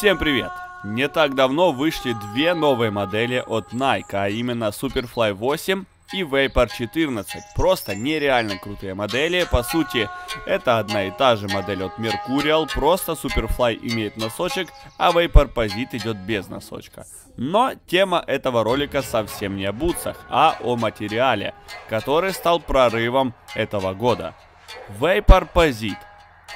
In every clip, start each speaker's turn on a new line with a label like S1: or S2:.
S1: Всем привет! Не так давно вышли две новые модели от Nike, а именно Superfly 8 и Vapor 14. Просто нереально крутые модели. По сути, это одна и та же модель от Mercurial, просто Superfly имеет носочек, а Vapor Posit идет без носочка. Но тема этого ролика совсем не о бутсах, а о материале, который стал прорывом этого года. Vapor Posit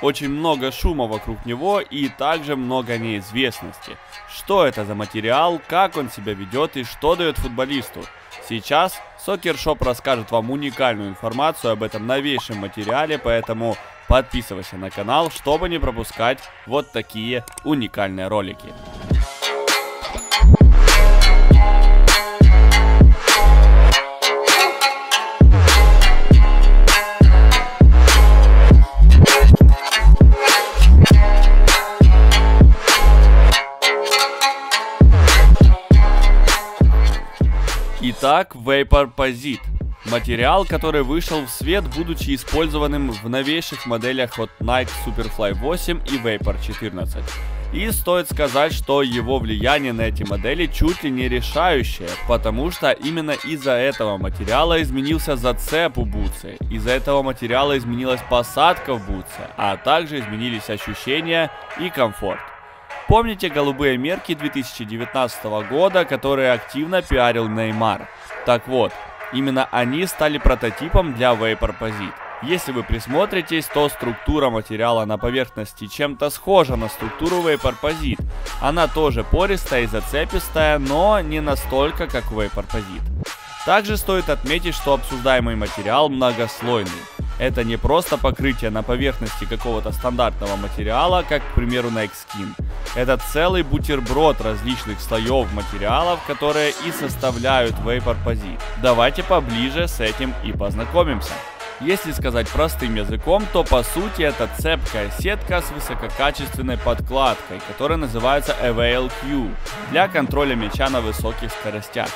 S1: очень много шума вокруг него и также много неизвестности. Что это за материал, как он себя ведет и что дает футболисту. Сейчас Shop расскажет вам уникальную информацию об этом новейшем материале, поэтому подписывайся на канал, чтобы не пропускать вот такие уникальные ролики. Итак, Vapor Posit. Материал, который вышел в свет, будучи использованным в новейших моделях от Nike Superfly 8 и Vapor 14. И стоит сказать, что его влияние на эти модели чуть ли не решающее, потому что именно из-за этого материала изменился зацеп у бутсы, из-за этого материала изменилась посадка в бутсе, а также изменились ощущения и комфорт. Помните голубые мерки 2019 года, которые активно пиарил Неймар? Так вот, именно они стали прототипом для Vapor. Если вы присмотритесь, то структура материала на поверхности чем-то схожа на структуру Vapor. Она тоже пористая и зацепистая, но не настолько, как Vapor. Также стоит отметить, что обсуждаемый материал многослойный. Это не просто покрытие на поверхности какого-то стандартного материала, как, к примеру, на X-Skin. Это целый бутерброд различных слоев материалов, которые и составляют Posit. Давайте поближе с этим и познакомимся. Если сказать простым языком, то по сути это цепкая сетка с высококачественной подкладкой, которая называется Avail Q для контроля мяча на высоких скоростях.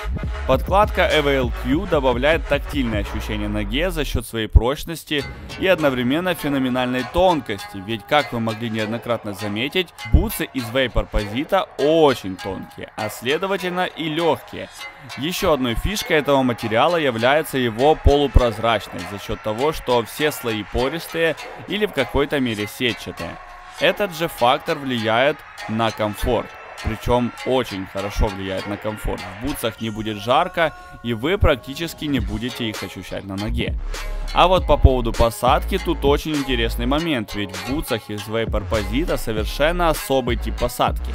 S1: Подкладка Avail Q добавляет тактильное ощущение ноге за счет своей прочности и одновременно феноменальной тонкости, ведь как вы могли неоднократно заметить, бутсы из Vapor Posita очень тонкие, а следовательно и легкие. Еще одной фишкой этого материала является его полупрозрачность за счет того, что все слои пористые или в какой-то мере сетчатые. Этот же фактор влияет на комфорт. Причем очень хорошо влияет на комфорт. В бутсах не будет жарко, и вы практически не будете их ощущать на ноге. А вот по поводу посадки, тут очень интересный момент, ведь в бутсах из Vapor Posita совершенно особый тип посадки.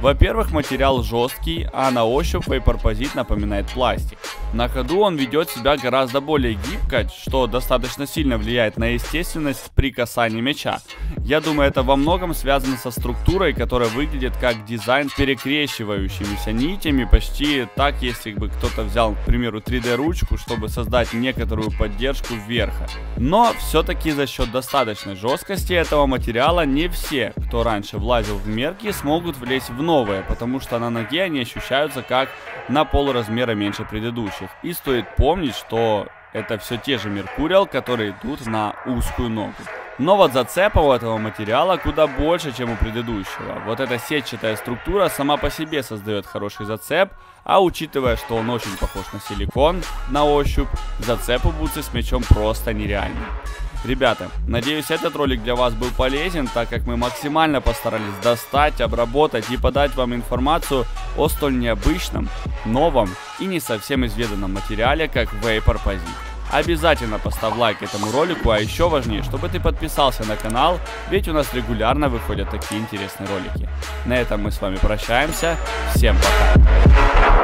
S1: Во-первых, материал жесткий, а на ощупь вейпорпозит напоминает пластик. На ходу он ведет себя гораздо более гибко, что достаточно сильно влияет на естественность при касании мяча. Я думаю, это во многом связано со структурой, которая выглядит как дизайн перекрещивающимися нитями, почти так, если бы кто-то взял, к примеру, 3D ручку, чтобы создать некоторую поддержку вверха. Но все-таки за счет достаточной жесткости этого материала не все, кто раньше влазил в мерки, смогут влезть в новые, потому что на ноге они ощущаются как на полразмера меньше предыдущих. И стоит помнить, что это все те же Меркуриал, которые идут на узкую ногу. Но вот зацепа у этого материала куда больше, чем у предыдущего. Вот эта сетчатая структура сама по себе создает хороший зацеп, а учитывая, что он очень похож на силикон на ощупь, зацеп у бутсы с мячом просто нереальный. Ребята, надеюсь этот ролик для вас был полезен, так как мы максимально постарались достать, обработать и подать вам информацию о столь необычном, новом и не совсем изведанном материале, как Vapor. Обязательно поставь лайк этому ролику, а еще важнее, чтобы ты подписался на канал, ведь у нас регулярно выходят такие интересные ролики. На этом мы с вами прощаемся. Всем пока.